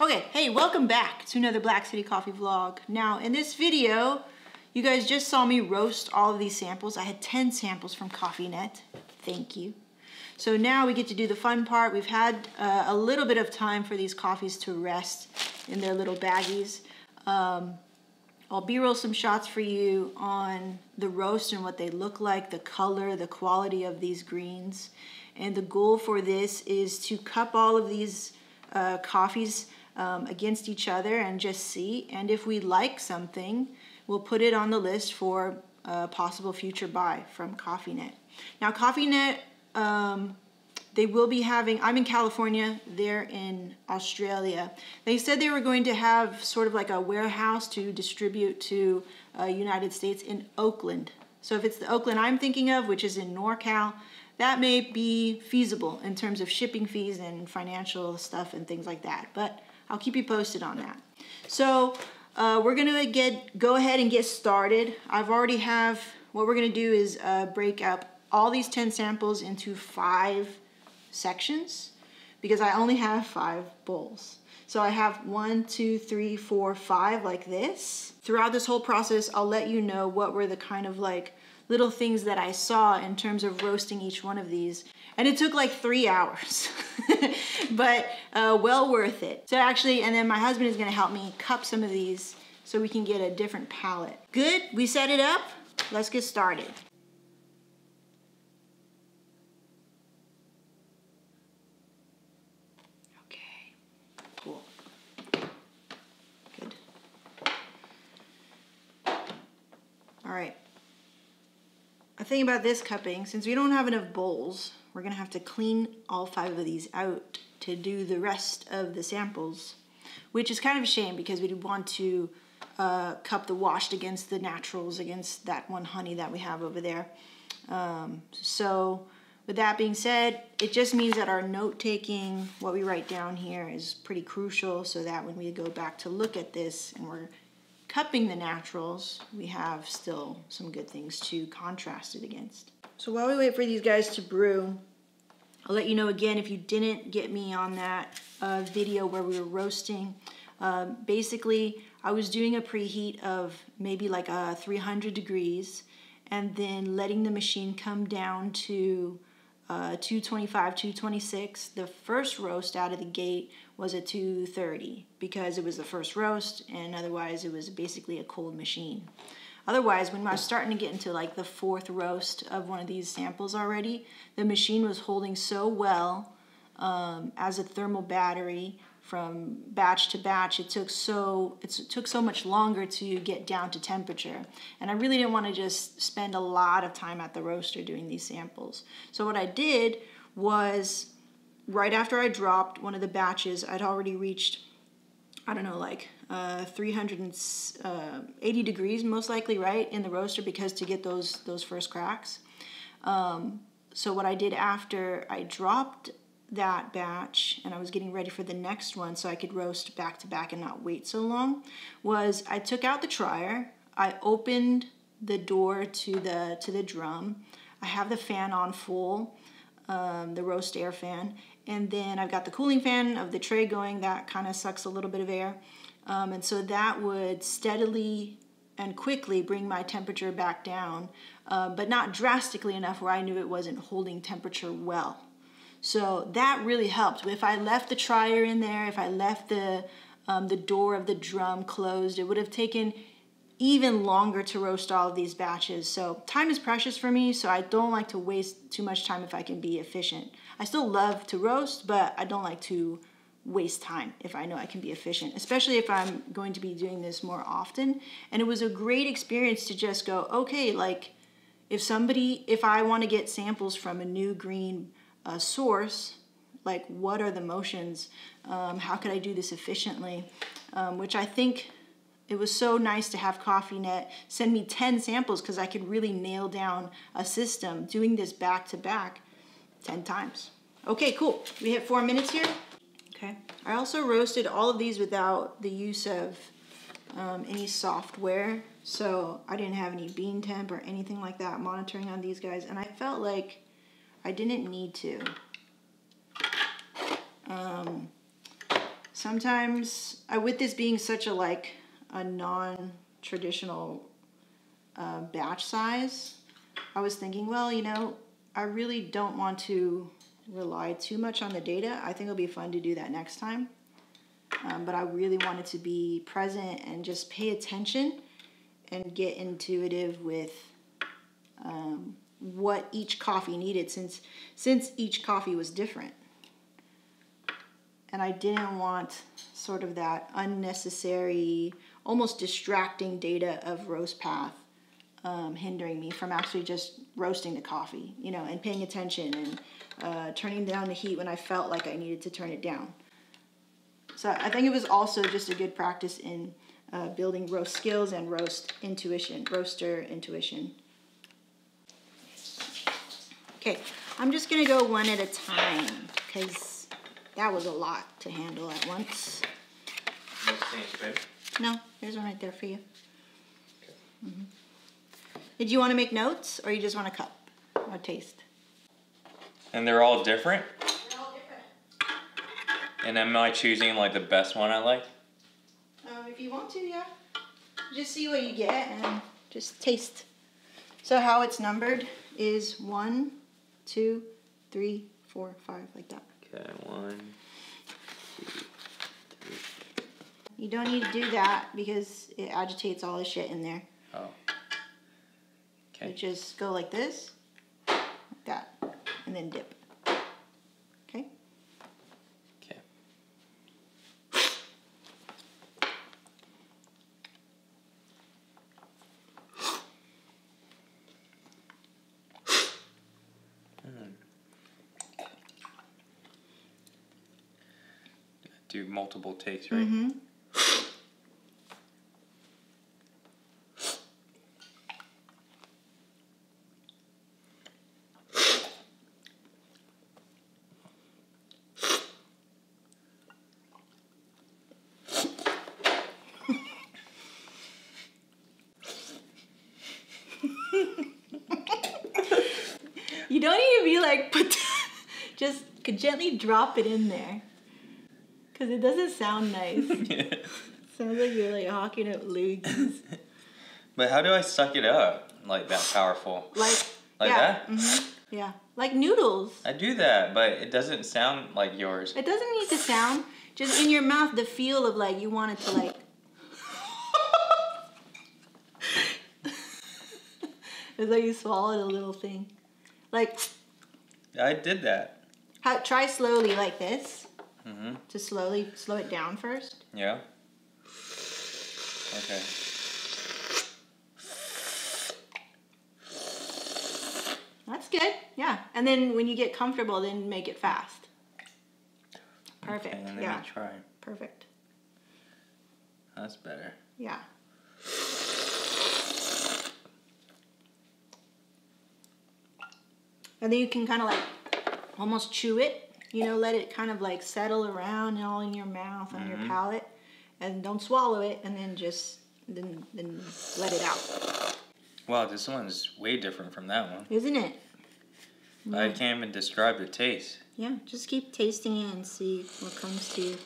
Okay, hey, welcome back to another Black City Coffee vlog. Now, in this video, you guys just saw me roast all of these samples. I had 10 samples from Cofinet. Thank you. So now we get to do the fun part. We've had uh, a little bit of time for these coffees to rest in their little baggies. Um, I'll b-roll some shots for you on the roast and what they look like, the color, the quality of these greens. And the goal for this is to cup all of these uh, coffees um, against each other and just see. And if we like something, we'll put it on the list for a possible future buy from Cofinet. Now, Cofinet, um, they will be having, I'm in California, they're in Australia. They said they were going to have sort of like a warehouse to distribute to uh, United States in Oakland. So if it's the Oakland I'm thinking of, which is in NorCal, that may be feasible in terms of shipping fees and financial stuff and things like that. But I'll keep you posted on that. So uh, we're gonna get go ahead and get started. I've already have what we're gonna do is uh, break up all these 10 samples into five sections because I only have five bowls. So I have one, two, three, four, five like this. Throughout this whole process, I'll let you know what were the kind of like little things that I saw in terms of roasting each one of these. And it took like three hours, but uh, well worth it. So actually, and then my husband is gonna help me cup some of these so we can get a different palette. Good, we set it up. Let's get started. Okay, cool. Good. All right. A thing about this cupping, since we don't have enough bowls, we're gonna have to clean all five of these out to do the rest of the samples, which is kind of a shame because we want to uh, cup the washed against the naturals, against that one honey that we have over there. Um, so with that being said, it just means that our note taking, what we write down here is pretty crucial so that when we go back to look at this and we're cupping the naturals, we have still some good things to contrast it against. So while we wait for these guys to brew, I'll let you know again if you didn't get me on that uh, video where we were roasting. Uh, basically, I was doing a preheat of maybe like uh, 300 degrees and then letting the machine come down to uh, 225, 226. The first roast out of the gate was at 230 because it was the first roast and otherwise it was basically a cold machine. Otherwise, when I was starting to get into like the fourth roast of one of these samples already, the machine was holding so well um, as a thermal battery from batch to batch. It took so it took so much longer to get down to temperature, and I really didn't want to just spend a lot of time at the roaster doing these samples. So what I did was right after I dropped one of the batches, I'd already reached I don't know, like uh, 380 uh, degrees most likely, right, in the roaster because to get those those first cracks. Um, so what I did after I dropped that batch and I was getting ready for the next one so I could roast back to back and not wait so long was I took out the dryer, I opened the door to the to the drum. I have the fan on full, um, the roast air fan, and then I've got the cooling fan of the tray going that kind of sucks a little bit of air. Um, and so that would steadily and quickly bring my temperature back down, uh, but not drastically enough where I knew it wasn't holding temperature well. So that really helped. If I left the dryer in there, if I left the um, the door of the drum closed, it would have taken even longer to roast all of these batches. So time is precious for me, so I don't like to waste too much time if I can be efficient. I still love to roast, but I don't like to waste time if I know I can be efficient, especially if I'm going to be doing this more often. And it was a great experience to just go, okay, like if somebody, if I want to get samples from a new green uh, source, like what are the motions? Um, how could I do this efficiently? Um, which I think it was so nice to have Cofinet send me 10 samples because I could really nail down a system doing this back to back 10 times. Okay, cool. We have four minutes here. Okay. I also roasted all of these without the use of um, any software. So I didn't have any bean temp or anything like that monitoring on these guys. And I felt like I didn't need to. Um, sometimes I, with this being such a like a non-traditional uh, batch size, I was thinking, well, you know, I really don't want to rely too much on the data. I think it'll be fun to do that next time. Um, but I really wanted to be present and just pay attention and get intuitive with um, what each coffee needed since since each coffee was different and I didn't want sort of that unnecessary, almost distracting data of roast path um, hindering me from actually just roasting the coffee, you know, and paying attention and uh, turning down the heat when I felt like I needed to turn it down. So I think it was also just a good practice in uh, building roast skills and roast intuition, roaster intuition. Okay, I'm just gonna go one at a time because that was a lot to handle at once. No, there's one right there for you. Mm -hmm. Did you want to make notes or you just want a cup or taste? And they're all different? They're all different. And am I choosing like the best one I like? Um, if you want to, yeah. Just see what you get and just taste. So how it's numbered is one, two, three, four, five, like that. Okay, one, two, three. You don't need to do that because it agitates all the shit in there. Oh. Okay. You just go like this, like that, and then dip. Okay? Okay. do multiple takes, right? Mm-hmm. you don't need to be like put just could gently drop it in there. Because it doesn't sound nice. yeah. Sounds like you're like hawking up loogies. but how do I suck it up like that powerful? Like like yeah. that? Mm-hmm. Yeah, like noodles. I do that, but it doesn't sound like yours. It doesn't need to sound. Just in your mouth, the feel of like you want it to like. it's like you swallowed a little thing, like. I did that. How, try slowly like this. Mm-hmm. To slowly slow it down first. Yeah. Okay. That's good. Yeah. And then when you get comfortable, then make it fast. Perfect. Okay, and then yeah. try. Perfect. That's better. Yeah. And then you can kind of like almost chew it you know, let it kind of like settle around all in your mouth on mm-hmm. your palate, and don't swallow it, and then just then then let it out. Wow, this one's way different from that one, isn't it? Yeah. I can't even describe the taste. Yeah, just keep tasting it and see what comes to you.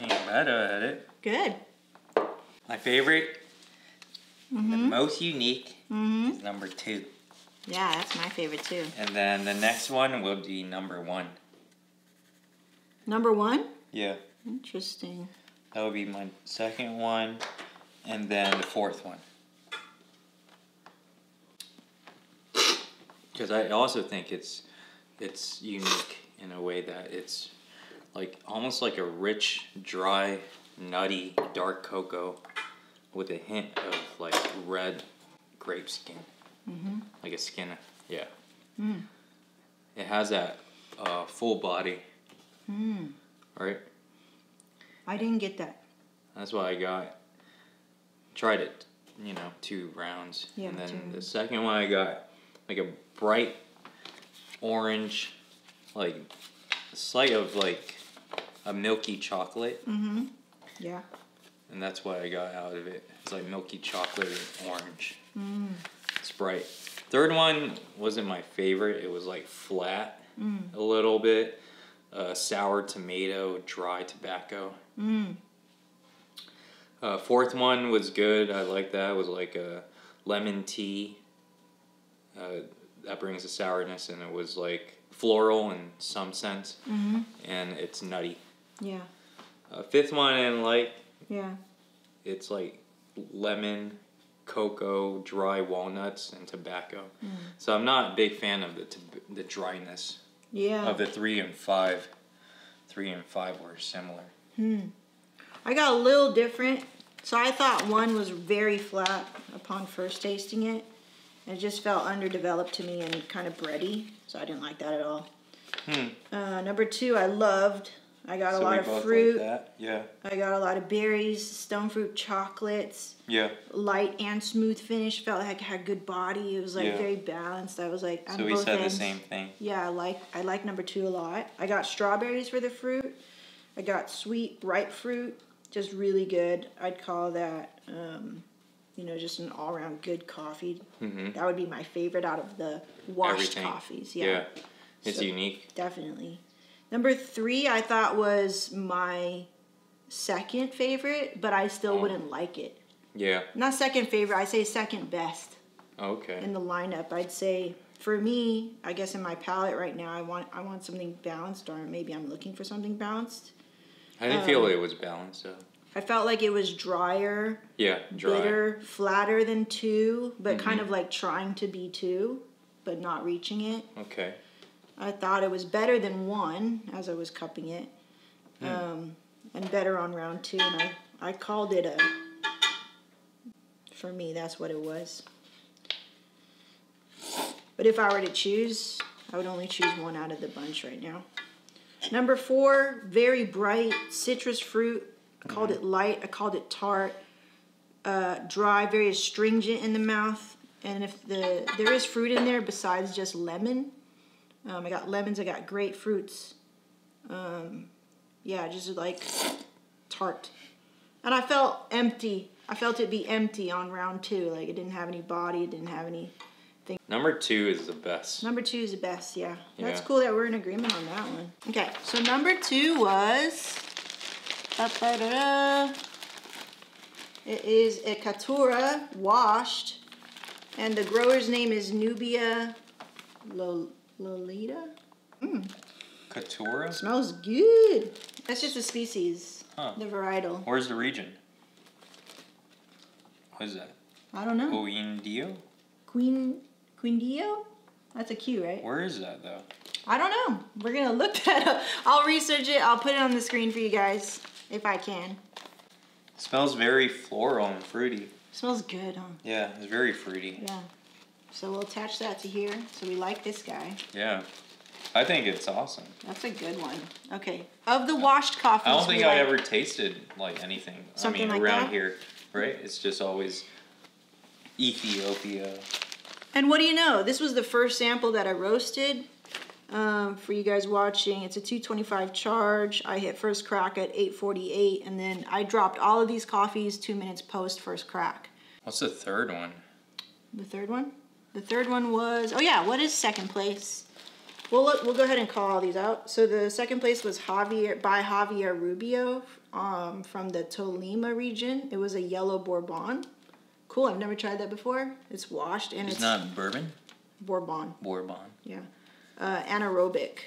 Ain't bad at it. Good. My favorite, mm-hmm. the most unique, mm-hmm. is number two. Yeah, that's my favorite too. And then the next one will be number one. Number one? Yeah. Interesting. That would be my second one, and then the fourth one. Because I also think it's it's unique in a way that it's like almost like a rich, dry, nutty, dark cocoa with a hint of like red grape skin. Mm-hmm. Like a skin, yeah. Mm. It has that uh, full body Mm. Right? I didn't get that. That's why I got. Tried it, you know, two rounds. Yeah, and then two. the second one I got like a bright orange, like slight of like a milky chocolate. Mm-hmm. Yeah. And that's what I got out of it. It's like milky chocolate and orange. Mm. Bright. Third one wasn't my favorite. It was like flat mm. a little bit uh, sour tomato, dry tobacco. Mm. Uh, fourth one was good. I like that. It was like a lemon tea. Uh, that brings a sourness, and it was like floral in some sense, Mm-hmm. and it's nutty. Yeah. Uh, fifth one, and like Yeah. it's like lemon, cocoa, dry walnuts, and tobacco. Mm. So I'm not a big fan of the tob- the dryness Yeah. of the three and five. Three and five were similar. Hmm. I got a little different. So I thought one was very flat upon first tasting it. It just felt underdeveloped to me and kind of bready. So I didn't like that at all. Hmm. Uh, number two, I loved. I got a lot of fruit. like. Yeah. I got a lot of berries, stone fruit chocolates, Yeah. light and smooth finish. Felt like it had good body. It was like Yeah. very balanced. I was like, on So we both said ends. the same thing. Yeah, I like I like number two a lot. I got strawberries for the fruit. I got sweet ripe fruit, just really good. I'd call that, um, you know, just an all around good coffee. Mhm. That would be my favorite out of the washed Everything. coffees. Yeah, Yeah. It's So- unique. definitely. Number three, I thought was my second favorite, but I still Oh. wouldn't like it. Yeah. Not second favorite. I say second best Okay. in the lineup. I'd say for me, I guess in my palate right now, I want I want something balanced, or maybe I'm looking for something balanced. I didn't feel um, it was balanced. though. I felt like it was drier, Yeah. Dry. bitter, flatter than two, but kind Mhm. of like trying to be two, but not reaching it. Okay. I thought it was better than one as I was cupping it, Hmm. um, and better on round two. And I I called it a. For me, that's what it was. But if I were to choose, I would only choose one out of the bunch right now. Number four, very bright citrus fruit. I called it light. I called it tart. Uh, dry, very astringent in the mouth. And if the there is fruit in there besides just lemon, um, I got lemons. I got grapefruits. Um, yeah, just like tart. And I felt empty. I felt it be empty on round two. Like it didn't have any body. It didn't have any. Thing. Number two is the best. Number two is the best. Yeah, yeah. that's cool that we're in agreement on that one. Okay, so number two was. Ba-ba-da-da. It is a Caturra washed, and the grower's name is Nubia Lolita. Mm. Caturra? Smells good. That's just a species, Huh. the varietal. Where's the region? What is that? I don't know. Oindio? Queen Quindio? That's a Q, right? Where is that though? I don't know. We're gonna look that up. I'll research it. I'll put it on the screen for you guys if I can. smells very floral and fruity. smells good, huh? Yeah, it's very fruity. Yeah. So we'll attach that to here. So we like this guy. Yeah. I think it's awesome. That's a good one. Okay. Of the washed coffees, I don't think I like- ever tasted like anything. Something I mean, like around that? here, right? It's just always Ethiopia. And what do you know? This was the first sample that I roasted. Um, for you guys watching, it's a 225 charge. I hit first crack at 848, and then I dropped all of these coffees two minutes post first crack. What's the third one? The third one? The third one was oh yeah, what is second place? We'll look, we'll go ahead and call all these out. So the second place was Javier by Javier Rubio um, from the Tolima region. It was a yellow Bourbon. Cool, I've never tried that before. It's washed and It's it's, not bourbon. Bourbon. Bourbon. Yeah. Uh, anaerobic.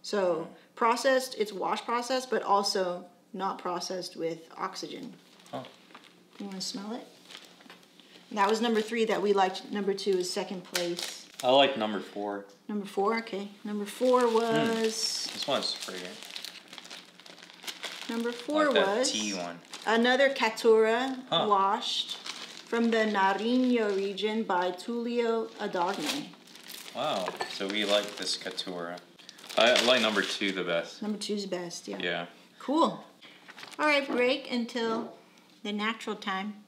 So processed, it's wash processed, but also not processed with oxygen. Oh. You want to smell it? That was number three that we liked. Number two is second place. I like number four. Number four, okay. Number four hmm. was. This one's fragrant. Number four like that was tea one. another Caturra Huh. washed from the Nariño region by Tullio Adorno. Wow. So we like this Caturra. I I like number two the best. Number two's best, yeah. Yeah. Cool. All right, break until the natural time.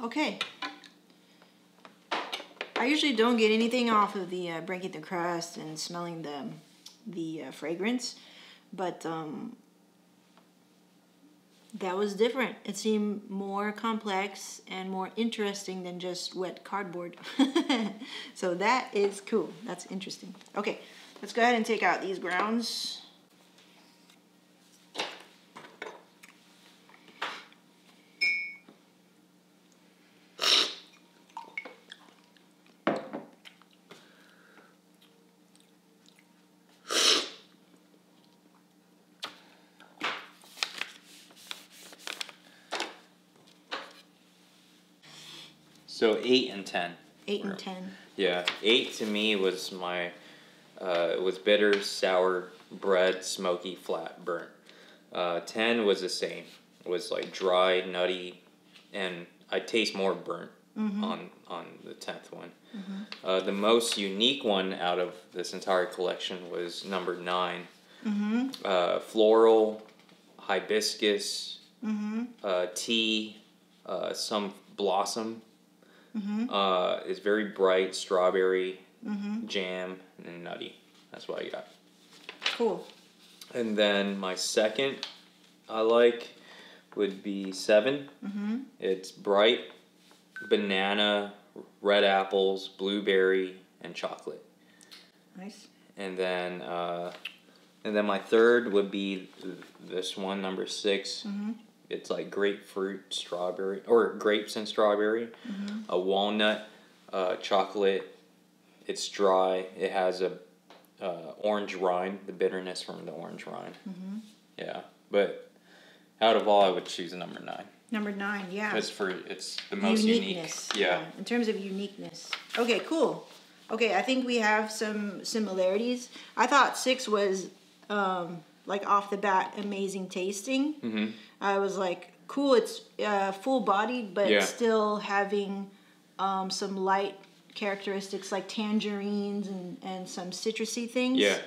Okay. I usually don't get anything off of the uh, breaking the crust and smelling the the uh, fragrance, but um, that was different. It seemed more complex and more interesting than just wet cardboard. so that is cool. That's interesting. Okay, Let's go ahead and take out these grounds. So eight and ten. Eight and ten. Yeah, eight to me was my, uh, it was bitter, sour, bread, smoky, flat, burnt. Uh, ten was the same. It was like dry, nutty, and I taste more burnt on on the tenth one. Uh, the most unique one out of this entire collection was number 9 Uh, floral, hibiscus, uh, tea, uh, some blossom. Uh, is very bright, strawberry, jam, and nutty. That's what I got. Cool. And then my second I like would be 7 Mm-hmm. It's bright, banana, red apples, blueberry, and chocolate. Nice. And then uh, and then my third would be th- this one, number 6 It's like grapefruit, strawberry, or grapes and strawberry, a walnut, uh, chocolate. It's dry. It has a uh, orange rind, the bitterness from the orange rind. Yeah, but out of all, I would choose number nine. Number nine, yeah. It's for it's the most unique. uniqueness. Yeah. In terms of uniqueness. Okay, cool. Okay, I think we have some similarities. I thought six was um, like off the bat amazing tasting. Mm-hmm. I was like, cool. It's uh, full bodied, but Yeah. still having um, some light characteristics like tangerines and, and some citrusy things. Yeah.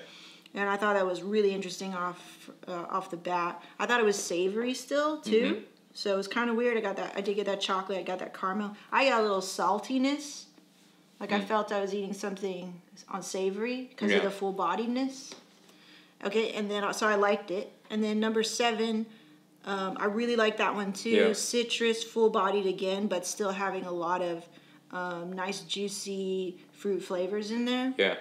And I thought that was really interesting off uh, off the bat. I thought it was savory still too. Mm-hmm. So it was kind of weird. I got that. I did get that chocolate. I got that caramel. I got a little saltiness. Like I felt I was eating something on savory because Mm. Yeah. of the full bodiedness. Okay, and then so I liked it. And then number seven, um, I really like that one too. Yeah. Citrus, full bodied again, but still having a lot of um, nice juicy fruit flavors in there. Yeah.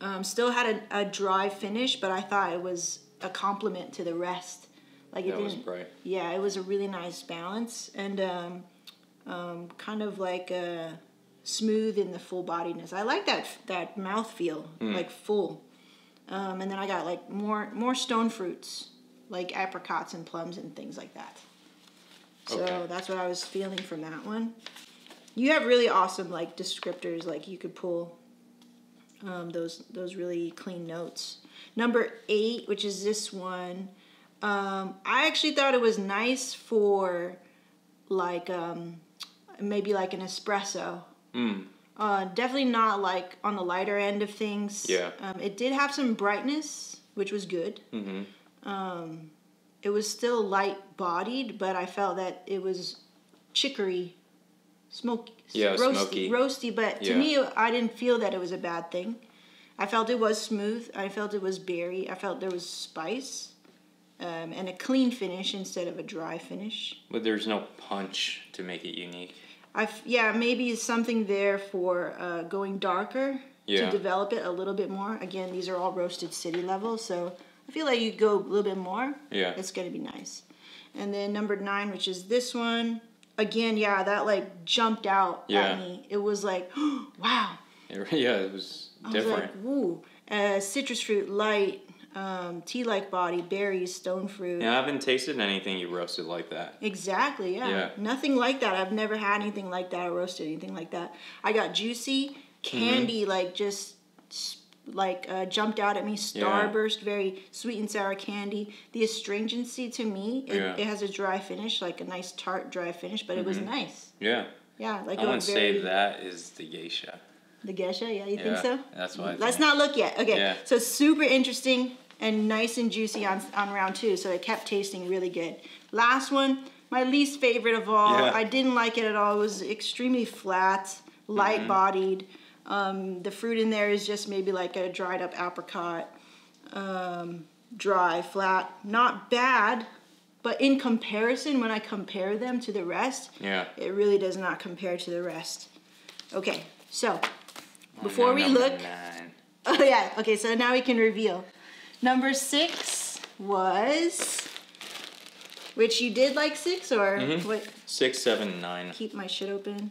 Um, still had a, a dry finish, but I thought it was a compliment to the rest. Like it That didn't. bright. Yeah, it was a really nice balance and um, um, kind of like uh, smooth in the full bodiness. I like that that mouth feel, Hmm. like full. Um, and then I got like more more stone fruits, like apricots and plums and things like that. So Okay. that's what I was feeling from that one. You have really awesome like descriptors. Like you could pull um, those those really clean notes. Number eight, which is this one, um, I actually thought it was nice for like um, maybe like an espresso. Mm. Uh, definitely not like on the lighter end of things. Yeah. Um, it did have some brightness, which was good. Mm-hmm. Um, it was still light bodied, but I felt that it was chicory, smoky, Yeah, roasty, smoky. roasty. But to Yeah. me, I didn't feel that it was a bad thing. I felt it was smooth. I felt it was berry. I felt there was spice, um, and a clean finish instead of a dry finish. But there's no punch to make it unique. I f- yeah maybe something there for uh, going darker Yeah. to develop it a little bit more. Again, these are all roasted city level, so I feel like you go a little bit more. Yeah. it's gonna be nice. And then number nine, which is this one, again, yeah, that like jumped out Yeah. at me. It was like, wow. It- yeah, it was I was different. like, woo. Uh, citrus fruit, light, um, tea-like body, berries, stone fruit. yeah, I haven't tasted anything you roasted like that. Exactly, yeah. Yeah. Nothing like that. I've never had anything like that or roasted anything like that. I got juicy candy, Mm-hmm. like just like uh, jumped out at me. Starburst, very sweet and sour candy. The astringency to me, it, Yeah. it has a dry finish, like a nice tart dry finish, but it was nice. Yeah. Yeah, like Mm-hmm. I would very say that is the geisha. the geisha. Yeah, you think so? that's why. Let's think. not look yet. Okay, Yeah. so super interesting and nice and juicy on on round two. So it kept tasting really good. Last one, my least favorite of all. Yeah. I didn't like it at all. It was extremely flat, light Mm-hmm. bodied. Um, the fruit in there is just maybe like a dried up apricot. Um, dry, flat, not bad. But in comparison, when I compare them to the rest, Yeah. it really does not compare to the rest. Okay, so Oh, before we look, Nine. Oh yeah. Okay, so now we can reveal. Number six was, which you did like six or Mhm. what? Six, seven, nine. Keep my shit open.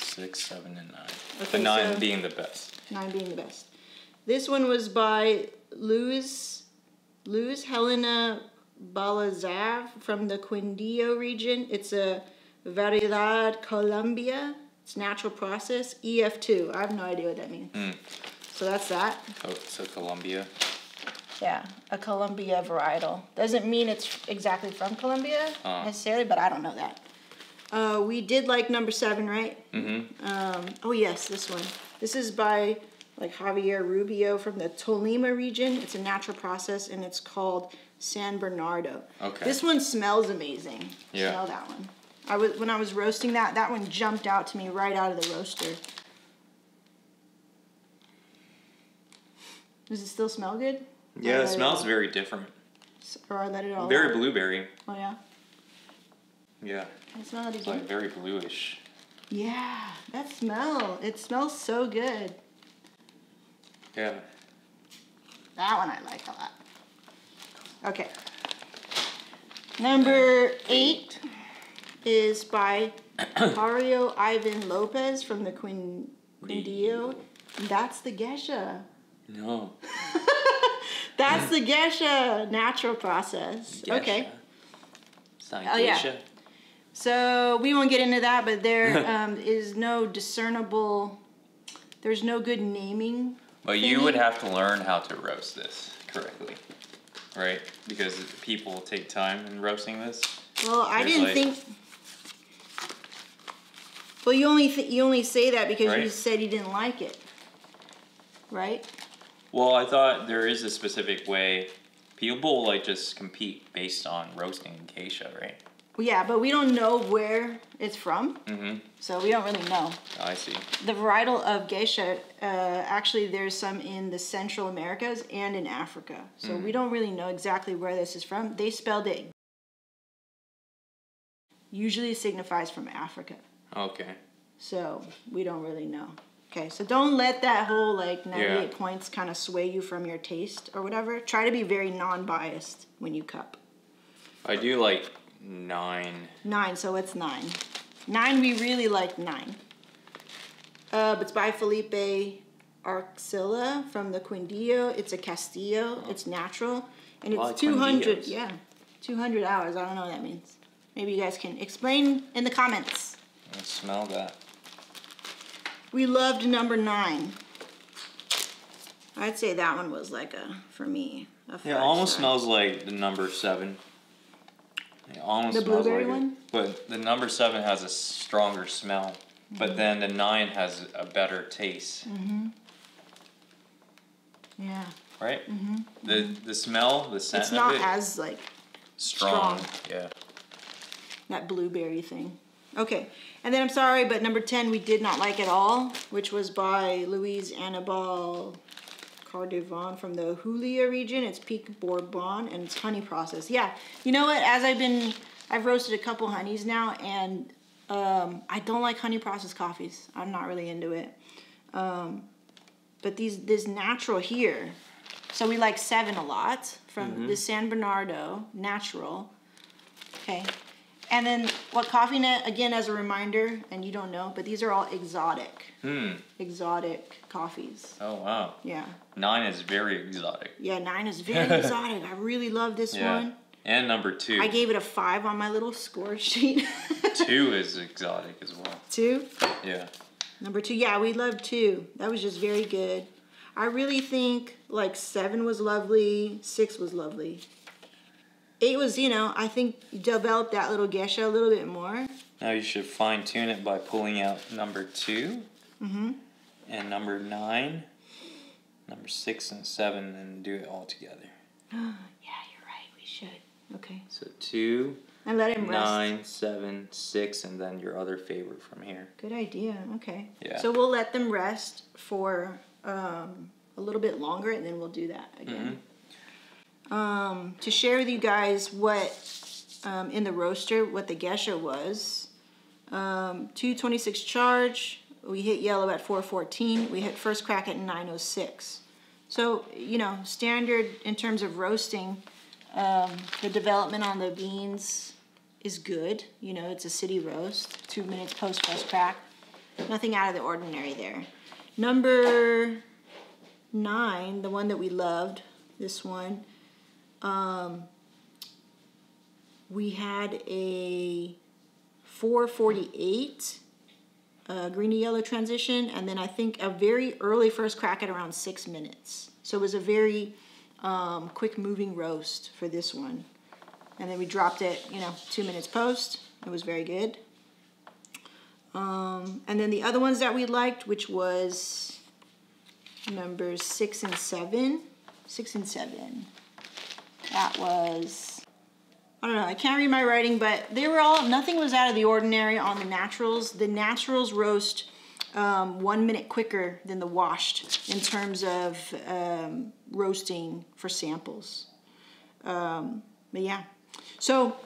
Six, seven, and nine. Okay, the nine so- being the best. Nine being the best. This one was by Louis, Louis Helena Balazav from the Quindío region. It's a Variedad Colombia. It's natural process. EF2. I have no idea what that means. Mm. So that's that. Oh, so Colombia. Yeah, a Columbia varietal. Doesn't mean it's exactly from Colombia Uh. necessarily, but I don't know that. Uh, we did like number seven, right? Mm-hmm. Um, oh yes, this one. This is by like Javier Rubio from the Tolima region. It's a natural process and it's called San Bernardo. Okay. This one smells amazing. Yeah. Smell that one. I was when I was roasting that, that one jumped out to me right out of the roaster. Does it still smell good? Yeah, it smells very different. Or I let it all. Very out? blueberry. Oh yeah. Yeah. I smell it It's like again? very bluish. Yeah, that smell. It smells so good. Yeah. That one I like a lot. Okay. Number eight is by Mario Ivan Lopez from the Quin- Quindío. That's the Gesha. No. That's the Gesha natural process. Okay. It's not Oh, yeah. So we won't get into that, but there um, is no discernible, there's no good naming. But you would have to learn how to roast this correctly, right? Because people take time in roasting this. Well, I didn't like- think. Well, you only th- you only say that because you said you didn't like it, right? Well, I thought there is a specific way. People like just compete based on roasting geisha, right? Yeah, but we don't know where it's from, Mm-hmm. so we don't really know. I see. The varietal of geisha, uh, actually, there's some in the Central Americas and in Africa, so Mm. we don't really know exactly where this is from. They spelled it. Usually signifies from Africa. Okay. So we don't really know. Okay, so don't let that whole like 98 Yeah. points kind of sway you from your taste or whatever. Try to be very non biased when you cup. I do like nine. Nine, so it's nine. Nine, we really like nine. Uh, but it's by Felipe Arcilla from the Quindío. It's a Castillo. It's natural. And Wow, it's 200, Quindíos. yeah, 200 hours. I don't know what that means. Maybe you guys can explain in the comments. Let's smell that. We loved number nine. I'd say that one was like a for me. A Yeah, it almost star. smells like the number seven. It almost The smells blueberry like one? It. But the number seven has a stronger smell. Mm-hmm. But then the nine has a better taste, Mm-hmm. Yeah, right? Mm-hmm. The the smell, the scent Mm-hmm. it's not of it, as like strong. strong. Yeah. that blueberry thing. Okay, and then I'm sorry, but number ten we did not like at all, which was by Louise Annabelle Cardivon from the Huila region. It's Pink Bourbon and it's honey process. Yeah, you know what? As I've been, I've roasted a couple honeys now, and um, I don't like honey processed coffees. I'm not really into it. Um, but these this natural here, so we like seven a lot from the San Bernardo natural. Okay. And then what Cofinet again as a reminder, and you don't know, but these are all exotic, Hmm. exotic coffees. Oh wow. Yeah, Nine is very exotic. yeah. Nine is very exotic. I really love this Yeah. one. And number two. I gave it a five on my little score sheet. two is exotic as well. two. Yeah. Number two, yeah, we loved two. That was just very good. I really think like seven was lovely, six was lovely. Eight was, you know, I think develop that little gesha a little bit more. Now you should fine tune it by pulling out number 2 Mm-hmm. and number nine, number six and seven, and do it all together. yeah, you're right. We should. Okay. So two, And let him rest. nine, seven, six, and then your other favorite from here. Good idea. Okay. Yeah. So we'll let them rest for um, a little bit longer, and then we'll do that again. Um, to share with you guys what um, in the roaster, what the gesha was. Um, 226 charge. We hit yellow at 414. We hit first crack at 906. So, you know, standard in terms of roasting, um, the development on the beans is good. You know, it's a city roast, two minutes post first crack. Nothing out of the ordinary there. Number nine, the one that we loved, this one, um, we had a 448 uh, green to yellow transition, and then I think a very early first crack at around six minutes. So it was a very um, quick moving roast for this one. And then we dropped it, you know, two minutes post. It was very good. Um, and then the other ones that we liked, which was numbers six and seven. Six and seven. That was, I don't know, I can't read my writing, but they were all, nothing was out of the ordinary on the naturals. The naturals roast um, one minute quicker than the washed in terms of um, roasting for samples. Um, but yeah, so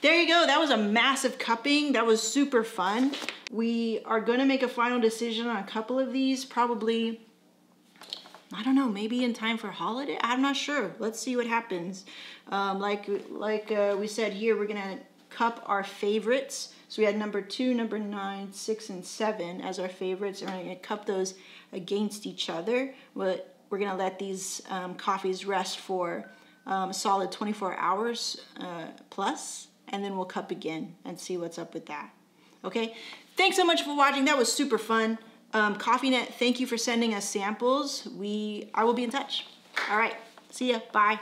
there you go. That was a massive cupping. That was super fun. We are going to make a final decision on a couple of these, probably I don't know, maybe in time for holiday. I'm not sure. Let's see what happens. Um, like like uh, we said here, we're gonna cup our favorites. So we had number two, number nine, six, and seven as our favorites, and we're gonna cup those against each other. But we're gonna let these um, coffees rest for um, a solid 24 hours uh, plus, and then we'll cup again and see what's up with that. Okay. Thanks so much for watching. That was super fun. Um, Cofinet, thank you for sending us samples. We, I will be in touch. All right. See ya. Bye.